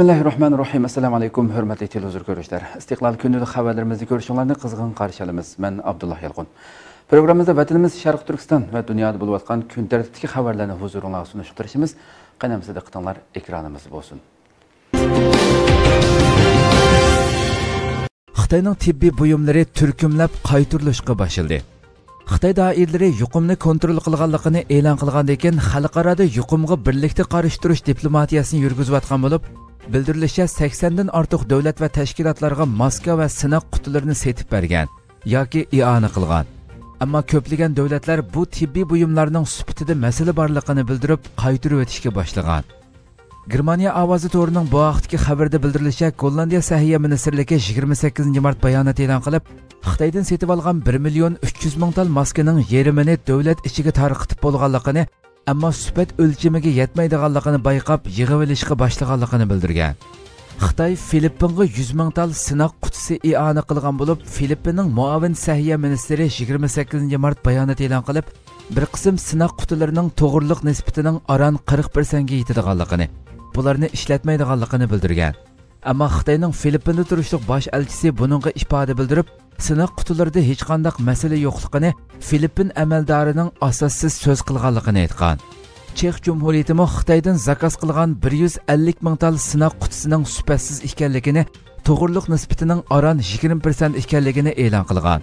bismillahi rohmanir rohim assalomu alaykum hurmatli televizor ko'ruvchilar istiqlol kundalik xabarlarimizni ko'rishinglarni qizg'in qarshi olamiz man abdulloh yalqun programmamizda vatanimiz sharq turkiston va dunyoda bo'layotgan kun tartibdagi xabarlarni huzuringlarga sunishib turishimiz qanamsa diqqatinglar ekranimiz bo'lsin. Xitoyning tibbiy buyumlari turkumlab qaytirilishga boshildi xitoy doirlari yuqumni kontrol qilganligini e'lon qilgandan keyin xalqaroda yuqumga birlikda qarshi turish diplomatiyasini yurgizayotgan bo'lib bildirilishicha saksondan ortiq davlat va tashkilotlarga maska va sinoq qutilarini setib bergan yoki iona qilgan. Ammo ko'plagan davlatlar bu tibbiy buyumlarning sifatida masala borligini bildirib qaytirib o'tishga boshlagan. Германия авазы торының бу қабірді білдіріліше Голландия сәхия министрлыгы 28 март баянат элан кылып, Қытайдың сетип алган 1 миллион 300 мең тал масканың ішігі дәүләт ичиге әмі сүпет әмма етмейді қалықыны байқап, байкап, йыгып элишкә қалықыны білдірге. Қытай Филиппинга 100 мұнтал тал құтысы ианы қылған кылган булып, муавин сәхия министері 28 март баянат элан кылып, бір қысым сынақ құтыларының тоғырлық неспітінің аран 41 сәнге етедіғанлығыны bularni ishlatmaydiganligini bildirgan. Ammo xitoyning filippinda turishliq bosh elchisi buningga ifoda bildirib sinoq qutilarida hech qanday masala yo'qligini filippin amaldorining asossiz so'z qilganligini aytgan. Chex jumhuriyatimi xitoydan zakaz qilgan 150 ming tal sinoq qutisining sifatsiz ekanligini to'g'riliq nisbatining aron 20 ekanligini e'lon qilgan.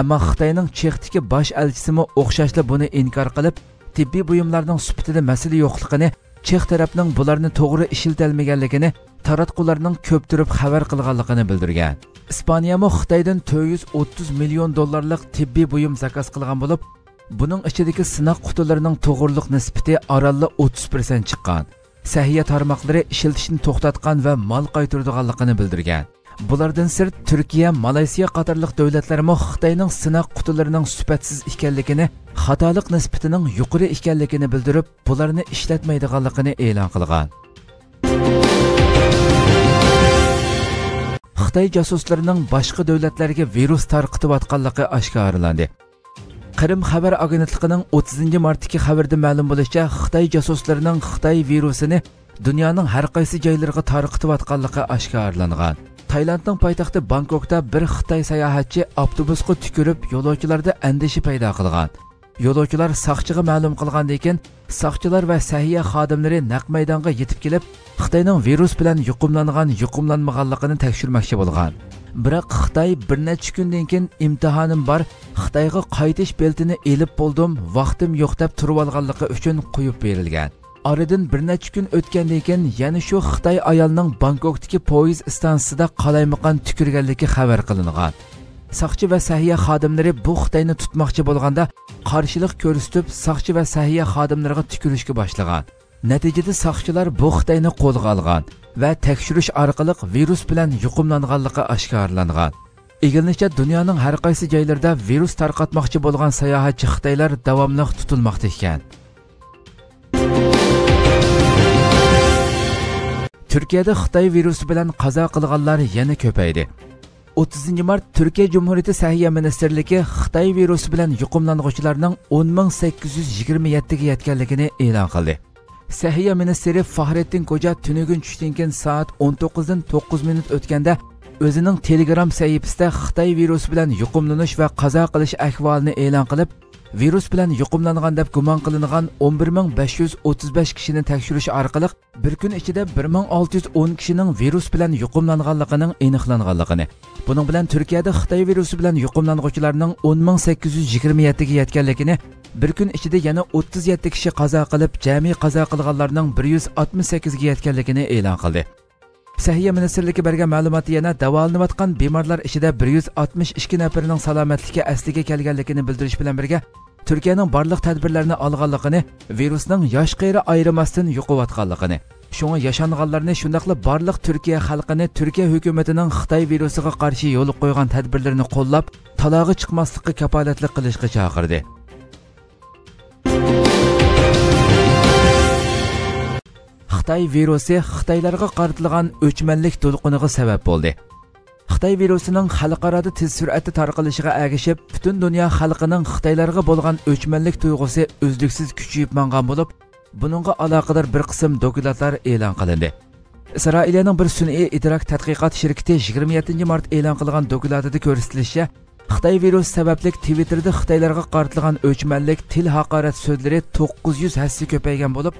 Ammo xitoyning chexdagi bosh elchisimi o'xshashla buni inkor qilib tibbiy buyumlarning sifatida masala yo'qligini chex tarafning bularni to'g'ri ishiltalmaganligini taratqularning ko'p turib xabar qilganligini bildirgan ispaniyami xitoydan 430 million dollarlik tibbiy buyum zakaz qilgan bo'lib buning ichidagi sinoq qutilarining to'g'riliq nisbati oralli 30% chiqqan sahiya tarmoqlari ishiltishni to'xtatgan va mol qaytirdiganligini bildirgan bulardan sirt turkiya malayziya qatorliq davlatlarmi xitoyning sinoq qutilarining sifatsiz ekanligini xatolik nisbatining yuqori ekanligini bildirib bularni ishlatmaydiganligini e'lon qilgan. Xitoy jasuslarining boshqa davlatlarga virus tarqitib tarqitayotganligi oshkorlandi. Qirim xabar agentligining 30 martdagi xabarda ma'lum bo'lishicha xitoy jasuslarining xitoy virusini dunyoning har qaysi joylariga tarqitib tarqitayotganligi oshkorlangan. Tailandning poytaxti bangkokda bir xitoy sayohatchi avtobusga tukirib yo'lovchilarda andisha paydo qilgan. Yo'lovchilar soqchiga ma'lum qilgandan keyin soqchilar va sahiya xodimlari naq maydonga yetib kelib xitoyning virus bilan yuqumlangan yuqumlanmaganligini tekshirmoqchi bo'lgan. Biroq xitoy bir necha kundan keyin imtihonim bor xitoyga qaytish beltini elib bo'ldim vaqtim yo'q deb turib olganligi uchun qo'yib berilgan. Oradan bir necha kun o'tgandan keyin yana shu xitoy ayolning bangkokdagi poyezd stansiyasida qalaymaqan tukirganligi xabar qilingan. Soqchi va sahiya xodimlari bu xitoyni tutmoqchi bo'lganda qarshilik ko'rsatib soqchi va sahiya xodimlariga tukirishga boshlagan. Natijada soqchilar bu xitoyni qo'lga olgan va tekshirish orqali virus bilan yuqumlanganligi oshkorlangan. Egilishicha dunyoning har qaysi joylarida virus tarqatmoqchi bo'lgan sayohatchi xitoylar davomli tutilmoqda ekan. Turkiyada xitoy virusi bilan qazo qilganlar yana ko'paydi. 30 mart turkiya jumhuriyati sahiya ministrligi xitoy virusi bilan yuqumlanguvchilarning 10827 ga yetganligini e'lon qildi. Sahiya ministri fahrettin Koca tunugun tushdan keyin soat 19 dan 9 minut o'tganda o'zining telegram sahifasida xitoy virusi bilan yuqumlanish va qazo qilish ahvolini e'lon qilib virus bilan yuqumlangan deb gumon qilingan 11535 kishini tekshirish orqali bir kun ichida 1610 kishining virus bilan yuqumlanganligining aniqlanganligini buning bilan turkiyada xitoy virusi bilan yuqumlanguvchilarning 10827 ga yetganligini bir kun ichida yana 37 kishi qazo qilib jami qazo qilganlarning 168 ga yetganligini e'lon qildi. Sahiya ministrligi bergan ma'lumotda yana davolanayotgan bemorlar ichida 162 nafarining salomatligi asliga kelganligini bildirish bilan birga turkiyaning barliq tadbirlarini olganligini virusning yosh qiyri ayrimasdan yo'qotganligini shunga yashanganlarni shundoqla barliq turkiya xalqini turkiya hukumatining xitoy virusiga qarshi yo'l qo'ygan tadbirlarini qo'llab talog'i chiqmaslikqa kapolatlik qilishga chaqirdi. Xitoy virusi xitoylarga qaratilgan o'chmanlik to'lqiniga sabab bo'ldi. Xitoy virusining xalqaroda tez sur'atda tarqalishiga agishib butun dunyo xalqining xitoylarga bo'lgan o'chmanlik tuyg'usi uzluksiz kuchayib mangan bo'lib buningga aloqador bir qism dokladlar e'lon qilindi. Isroiliyaning bir sun'iy idrok tadqiqot shirkati 27 mart e'lon qilgan dokladida ko'rsatilishicha xitoy virus sababli twitterda xitoylarga qaratilgan o'chmanlik til haqorat so'zlari 900 hassa ko'paygan bo'lib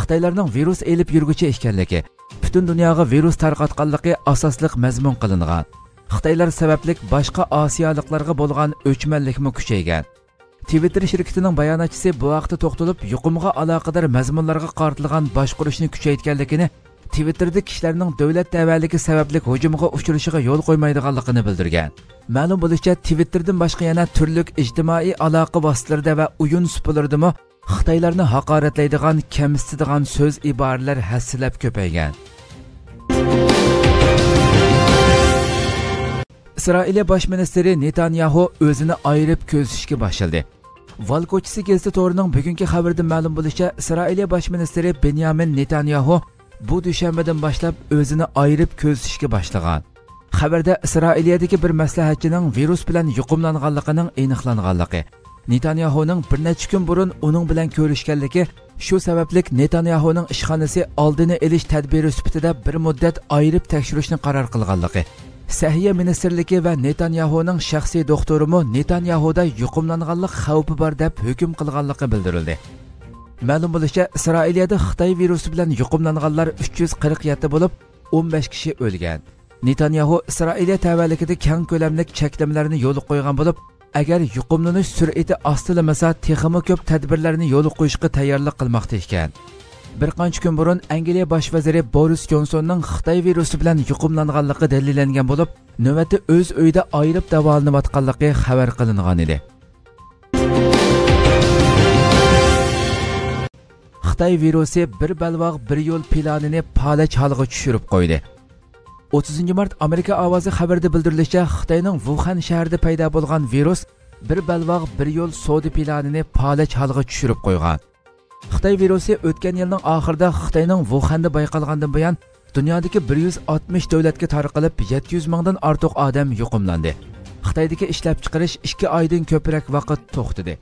xitoylarning virus elib yurguchi ekanligi butun dunyoga virus tarqatganligi asosliq mazmun qilingan. Xitoylar sababli boshqa osiyoliklarga bo'lgan o'chmanlikmi kuchaygan. Twitter shirkitining bayonotchisi bu vaqtda to'xtalib yuqumga aloqador mazmunlarga qartilgan boshqurishni kuchaytganligini twitterda kishilarning davlat tavalligi sababli hujumga uchrashiga yo'l qo'ymaydiganligini bildirgan. Ma'lum bo'lishicha twitterdan boshqa yana turli ijtimoiy aloqa vositalarida va uyun supalardimi xitoylarni haqoratlaydigan kamsitadigan so'z iboralar hassilab ko'paygan. Isroiliya bosh ministri netanyaxu o'zini ayirib ko'zishga boshladi. Val ko'chisi gazeta to'rining bugungi xabarida ma'lum bo'lishicha isroiliya bosh ministri benyamin netanyaxu bu dushanbadan boshlab o'zini ayirib ko'zishga boshlagan. Xabarda isroiliyadagi bir maslahatchining virus bilan yuqumlanganligining aniqlanganligi netanyaxuning bir necha kun burun uning bilan ko'rishganligi shu sababli netanyaxuning ishxonasi oldini olish tadbiri sifatida bir muddat ayirib tekshirishni qaror qilganligi sahiya ministrligi va netanyaxuning shaxsiy doktorimi netanyaxuda yuqumlanganlik xavfi bor deb hukm qilganligi bildirildi. Ma'lum bo'lishicha isroiliyada xitoy virusi bilan yuqumlanganlar 347 bo'lib 15 kishi o'lgan. Netanyaxu isroiliya tavalligida keng ko'lamli cheklamalarni yo'l qo'ygan bo'lib agar yuqumlanish sur'ati ostilamasa texmi ko'p tadbirlarni yo'l qo'yishga tayyorlik qilmoqda ekan. Bir qancha kun burun angliya bosh vaziri boris jonsonning xitoy virusi bilan yuqumlanganligi dalillangan bo'lib navbatda o'z uyida ayirib davolanayotganligi xabar qilingan edi. Xitoy virusi bir balvoq bir yo'l planini palach holga tushirib qo'ydi. 30 mart amerika ovozi xabarida bildirilishicha xitoyning Wuhan shahrida paydo bo'lgan virus bir balvoq bir yo'l sodi planini palach holga tushirib qo'ygan. Xitoy virusi o'tgan yilning oxirida xitoyning vuhanda bayqalgandan buyon dunyodagi 160 davlatga tarqalib 700 mingdan ortiq odam yuqumlandi. Xitoydagi ishlab chiqarish 2 oydan ko'proq vaqt to'xtadi.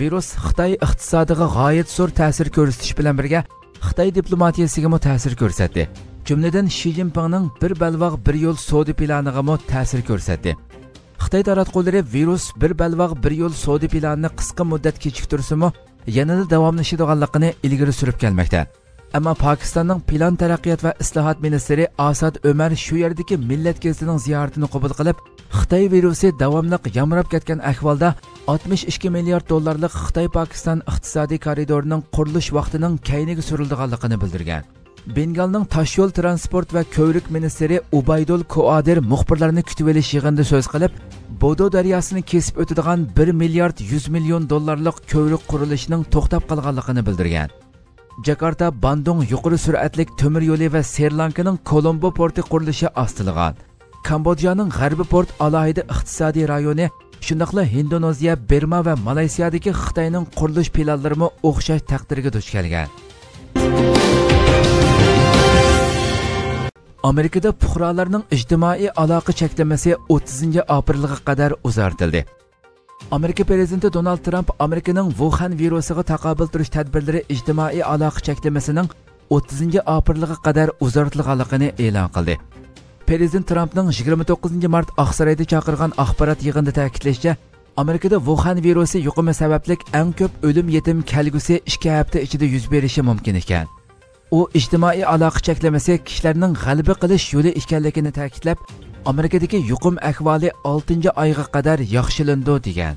Virus xitoy iqtisodiga g'oyat zo'r ta'sir ko'rsatish bilan birga xitoy diplomatiyasiga ta'sir ko'rsatdi. Jumladan shi zinpinning bir balvoq bir yo'l savdo planiga ta'sir ko'rsatdi. Xitoy taratqullari virus bir balvoq bir yo'l savdo planini qisqa muddat kechiktirsimi yanada davomlashadiganligini ilgari surib kelmoqda. Ammo pokistonning plan taraqqiyot va islohot ministri asad umar shu yerdagi millat gazitining ziyoratini qabul qilib xitoy virusi davomli yamrab ketgan ahvolda 62 milliard dollarlik xitoy pokiston iqtisodiy koridorining qurilish vaqtining kayniga surildiganligini bildirgan. Bengalning yo'l transport va ko'rik ministri ubaydul koadir muxbirlarni kutib olish yig'inida so'z qilib bodo daryosini kesib o'tadigan 1 milliard 100 million dollarlik ko'rik qurilishining to'xtab qolganligini bildirgan. Jakarta bandung yuqori sur'atlik temir yo'li va serlankaning kolombo porti qurilishi ostilgan kambodjaning g'arbi port alohida iqtisodiy rayoni shundoqla indoneziya berma va malayziyadagi xitoyning qurilish planlarimi o'xshash taqdirga duch kelgan. Amerikada fuqarolarning ijtimoiy aloqa cheklamasi 30 aprelga qadar uzartildi amerika prezidenti donald tramp amerikaning vuhan virusiga taqobil turish tadbirlari ijtimoiy aloqa cheklamasining 30 aprelga qadar uzartilganligini e'lon qildi. Prezident trampning 29 mart oqsaroyda chaqirgan axborot yig'inida ta'kidlashicha amerikada vuhan virusi yuqumi sababli eng ko'p o'lim yetim kelgusi 2 hafta ichida yuz berishi mumkin ekan. U ijtimoiy aloqa cheklamasi kishilarning g'alaba qilish yo'li ekanligini ta'kidlab amerikadagi yuqum ahvoli 6 oyga qadar yaxshilandi degan.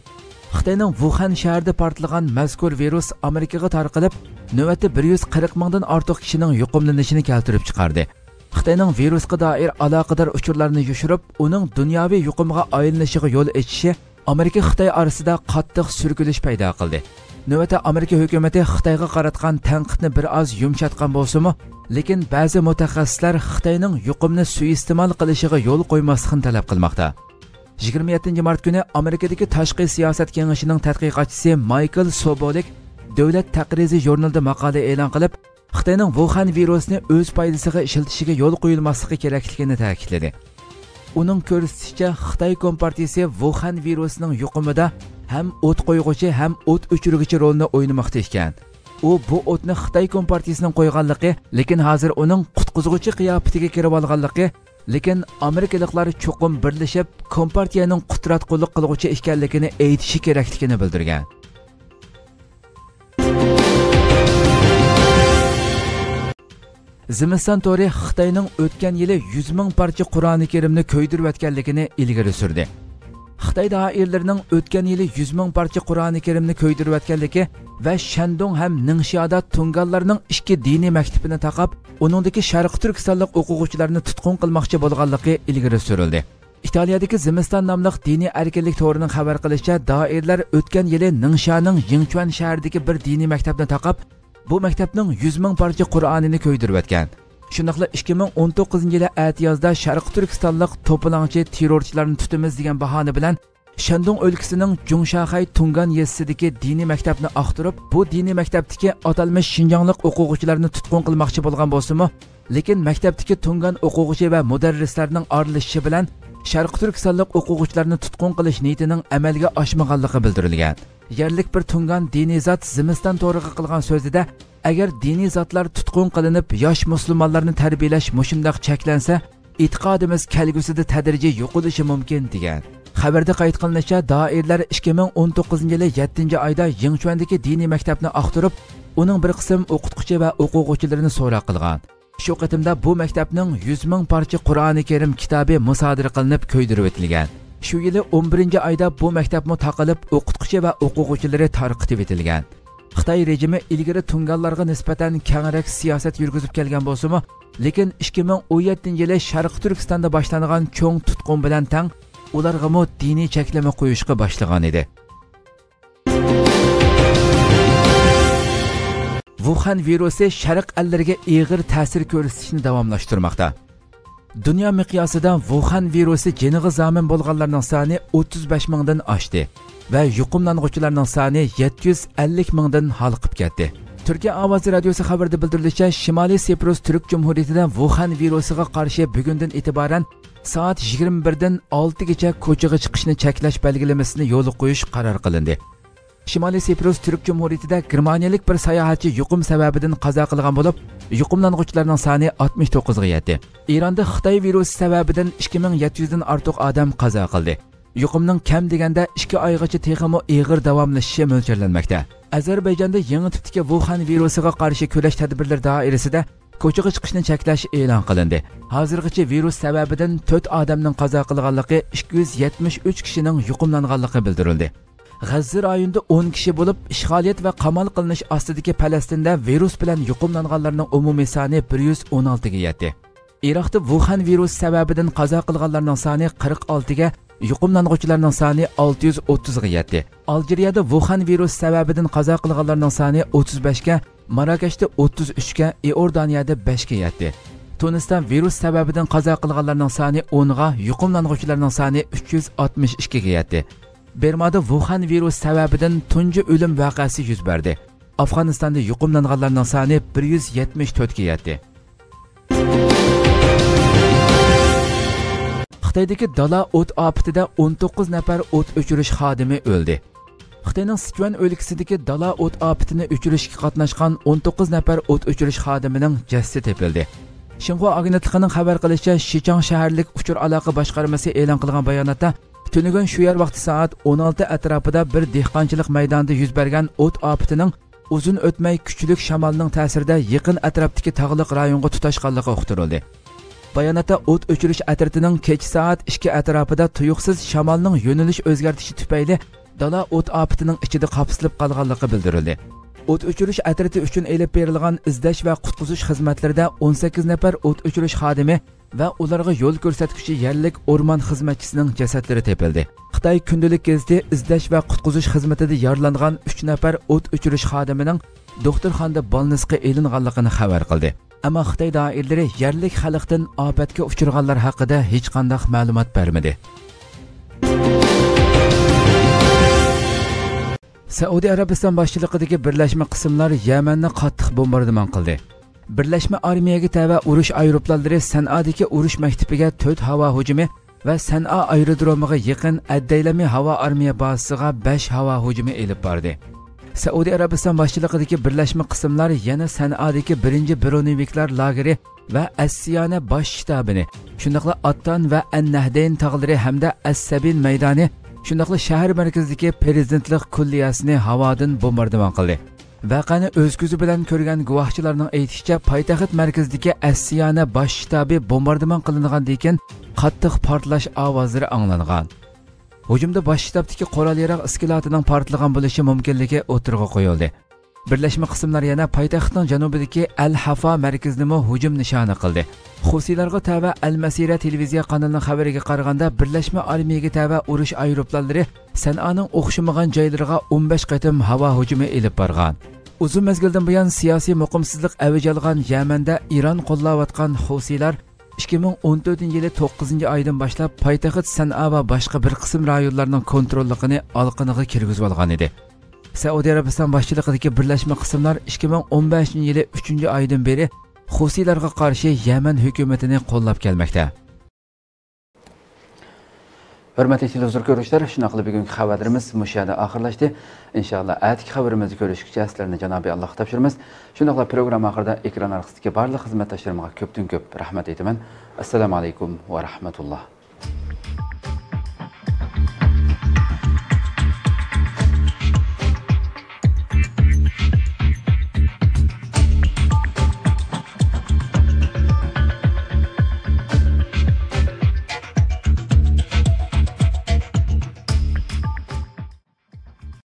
Xitoyning vuhan shahrida portlagan mazkur virus amerikaga tarqalib navbatda 140 mingdan ortiq kishining yuqumlanishini keltirib chiqardi. Xitoyning virusga doir aloqador uchurlarni yushirib uning dunyoviy yuqumga aylanishiga yo'l ochishi amerika xitoy orasida qattiq surkilish paydo qildi. Navbatda amerika hukumati xitoyga qaratgan tanqidni bir oz yumshatgan bo'lsimi lekin ba'zi mutaxassislar xitoyning yuqumni suiiste'mol qilishiga yo'l qo'ymaslikni talab qilmoqda. 27 mart kuni amerikadagi tashqi siyosat kengashining tadqiqotchisi maykl sobolik davlat taqrizi jurnalida maqola e'lon qilib xitoyning vuhan virusini o'z foydasiga ishlatishiga yo'l qo'yilmasligi kerakligini ta'kidladi. Uning ko'rsatishicha xitoy kompartiyasi vuhan virusining yuqumida ham o't qo'yg'uchi ham o't o'chirguvchi rolni o'ynamoqda ekan. U bu o'tni xitoy kompartiyasining qo'yganligi lekin hozir uning qutqizg'uchi qiyofatiga kirib olganligi lekin amerikaliklar cho'qim birlashib kompartiyaning qudratqullik qilg'uchi ekanligini aytishi kerakligini bildirgan. Zimiston to'ri xitoyning o'tgan yili 100 ming parcha qur'oni karimni ko'ydirayotganligini ilgari surdi. Xitoy doirlarining o'tgan yili 100 ming parcha qur'oni karimni ko'ydirayotganligi va shandong ham ningshiyada tunganlarning ikki diniy maktabini taqab uningdagi sharq turkistonlik o'quvchilarni tutqun qilmoqchi bo'lganligi ilgari surildi. Italiyadagi zimiston nomli diniy erkinlik to'rining xabar qilishicha doirlar o'tgan yili ningshaning yingchuan shahridagi bir diniy maktabni taqab bu maktabning 100 ming parcha qur'onini shundoqla ikki ming o'n 2019 yili atiyozda sharq turkistonlik to'polonchi terrorchilarni tutamiz degan bahona bilan shandong o'lkasining jungshahay tungan yesisidagi diniy maktabni oqtirib bu diniy maktabdagi atalmish shinjonglik o'quvchilarni tutqun qilmoqchi bo'lgan bo'lsimi lekin maktabdagi tungan o'quvchi va mudarrislarning orilishi bilan sharqi turkistonlik o'quvchilarni tutqun qilish niyatining amalga oshmaganligi bildirilgan. Yerlik bir tungan diniy zot zimiston to'rig'i qilgan so'zida agar diniy zotlar tutqun qilinib yosh musulmonlarni tarbiyalash mushundoq cheklansa e'tiqodimiz kelgusida tadrijiy yo'qolishi mumkin degan. Xabarda qayd qilinishicha doirlar 2019 yili 7 oyda yingchuandagi diniy maktabni oqtirib uning bir qism o'qituvchi va o'quvchilarini so'roq qilgan. Shu qitimda bu maktabning 100 ming parcha qur'oni karim kitobi musodir qilinib ko'ydirib o'tilgan. Shu yili 11 oyda bu maktabmi taqilib o'qituvchi va o'quvchilari tarqitib etilgan. Xitoy rejimi ilgari tunganlarga nisbatan kengroq siyosat yurgizib kelgan bo'lsimi lekin 2017 yili sharq turkistonda boshlangan cho'ng tutqun bilan tang ulargami diniy cheklama qo'yishga boshlagan edi. Wuhan virusi sharq allariga ig'ir ta'sir ko'rsatishni davomlashtirmoqda. Dunyo miqyosida Wuhan virusi jiniga zamin bo'lganlarning soni 35 mingdan oshdi va yuqumlanuvchilarning soni 750 mingdan halqib ketdi. Turkiya ovozi radiosi xabarda bildirilishicha, Shimoliy Siprus Turk Jumhuriyatida Wuhan virusiga qarshi bugundan e'tiboran soat 21 dan 6 gacha ko'chaga chiqishni cheklash belgilamasini yo'l qo'yish qaror qilindi. Shimoliy Siprus Turk Jumhuriyatida germaniyalik bir sayohatchi yuqum sababidan qazo qilgan bo'lib, yuqumlanuvchilarning soni 69 ga yetdi. Eronda Xitoy virusi sababidan 2700 dan ortiq odam qazo qildi. Yuqumning kam deganda 2 oygacha texmo ig'ir davomlashishi mo'ljallanmoqda. Ozarbayjonda yangi tipdagi vuhan virusiga qarshi kurash tadbirlari doirasida ko'chaga chiqishni cheklash e'lon qilindi. Hozirgacha virus sababidan 4 odamning qazo qilganligi, 273 kishining yuqumlanganligi bildirildi. G'azzi rayonida o'n kishi bo'lib, ishg'oliyat va qamal qilinish ostidagi Falastinda virus bilan yuqumlanganlarning umumiy soni bir yuz o'n oltiga yetdi. Iroqda vuhan virusi sababidan qazo qilganlarning soni qirq oltiga yuqumlanguvchilarning soni olti yuz o'ttizga yetdi. Aljeriyada vuhan virusi sababidan qazo qilganlarning soni o'ttiz beshga Marokashda o'ttiz uchga Iordaniyada beshga yetdi. Tunisda virus sababidan qazo qilganlarning soni o'nga yuqumlanguvchilarning soni uch yuz oltmish ikkiga yetdi. Bermada Вухан virus sababidan tunji o'lim voqeasi yuz berdi. Afg'onistonda yuqumlanganlarning soni 174 ga yetdi. Xitoydagi dala o't ofatida 19 nafar o't o'chirish xodimi o'ldi. Xitoyning Sichuan o'lkasidagi dala o't ofatini o'chirishga qatnashgan 19 nafar o't o'chirish xodimining jasadi topildi. Xinhua agentligining xabar qilishicha, Shichang shaharlik uchur aloqa boshqarmasi e'lon qilgan bayonotda Tunigun shu yer vaqti soat 16 atrofida bir dehqonchilik maydonida yuz bergan o't opitining uzun o'tmay kuchli shamolning ta'sirida yaqin atrofdagi tog'liq rayonga tutashganligi uqtirildi. Bayonotda o't o'chirish atritining kech soat 2 atrofida tuyuqsiz shamolning yo'nalish o'zgartishi tufayli dala o't opitining ichida qopsilib qolganligi bildirildi. O't o'chirish atriti uchun elib berilgan izlash va qutqizish xizmatlarida 18 nafar o't o'chirish xodimi va ularga yo'l ko'rsatuvchi yerlik o'rmon xizmatchisining jasadlari tepildi Xitoy kundalik gazeti izlash va qutqizish xizmatida yaralangan 3 nafar o't o'chirish xodimining doktorxonada bolnisga elinganligini xabar qildi. Ammo Xitoy doiralari yerlik xalqdan ofatga uchraganlar haqida hech qanday ma'lumot bermadi. Saudiya Arabiston boshchiligidagi birlashma qismlar Yamanni qattiq bombardimon qildi. Birlashma armiyaga tava urush aeroplanlari San'adagi urush maktabiga 4 havo hujumi va San'a aerodromiga yaqin Addaylami havo armiya bazasiga 5 havo hujumi elib bordi. saudiya arabiston boshchiligidagi birlashma qismlar yana sanadagi birinchi broneviklar lageri va assiyana bosh shtabini shundoqla attan va annahdayn tog'lari hamda assabin maydoni shundoqla shahar markazidagi prezidentlik kulliyasini havodan bombardimon qildi Vaqani o'z ko'zi bilan ko'rgan guvohchilarning aytishicha, poytaxt markazidagi Assiyana bosh shtabi bombardimon qilingandan keyin qattiq portlash ovozlari anglangan. Hujumda bosh shtabdagi qurol yaroq iskilotining portlagan bo'lishi mumkinligi o'tirg'a qo'yildi. Birlashma qismlar yana poytaxtning janubidagi Al-Hafa markazini hujum nishoni qildi. Xusiylarga tava Al-Masira televiziya kanalining xabariga qaraganda Birlashma armiyaga tava urush aeroplanlari San'aning o'xshamagan joylariga 15 qatim havo hujumi elib borgan. Uzun mezgildan buyon siyosiy muqimsizlik avj olgan Yamanda Iron qo'llayotgan Husiylar 2014 yili 9 oydan boshlab poytaxt San'a va boshqa bir qism rayonlarning kontrolligini olqiniga kirgizib olgan edi. Saudiya Arabiston boshchiligidagi birlashma qismlar 2015 yili 3 oydan beri Husiylarga qarshi Yaman hukumatini qo'llab kelmoqda. Hürmetli televizor görüşler, şuna qilib bugungi xabarlarimiz mushada oxirlashdi. Inshaalloh atki xabarimizni ko'rishgacha sizlarni janobiy allohga topshiramiz. Shundaqla programma oxirida ekran orqasidagi barliq xizmatdoshlarimga ko'pdan ko'p rahmat aytaman. Assalomu alaykum va rahmatulloh.